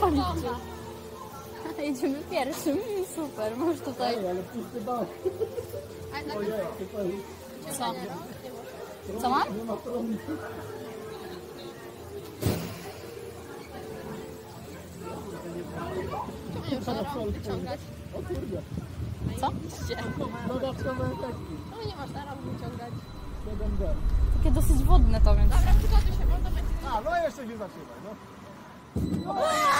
Policzył. Jedziemy pierwszym. Super, możesz tutaj... Ej, ale pusty bak. Super. Co? Co mam? O kurde. Co? No nie można rąk wyciągać. 7D. Takie dosyć wodne to, więc... おしからな。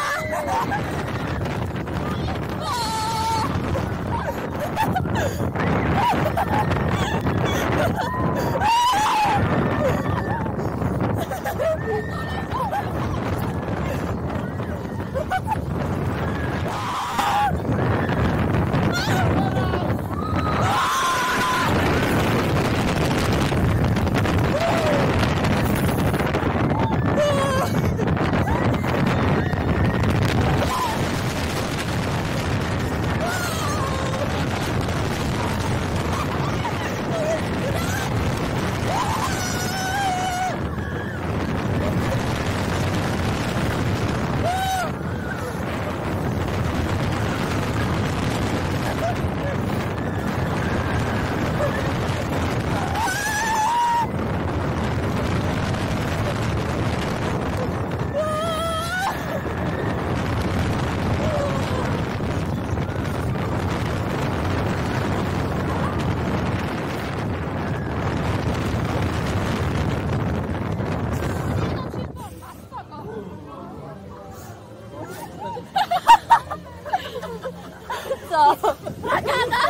そう。バカだ。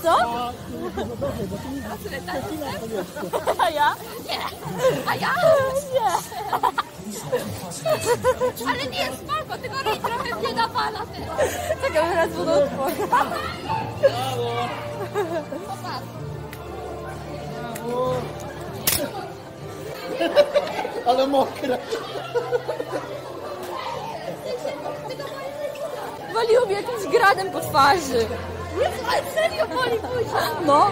そう mau Ale mokre! Waliło mnie jakimś gradem po twarzy. Jezu, ale serio boli. No.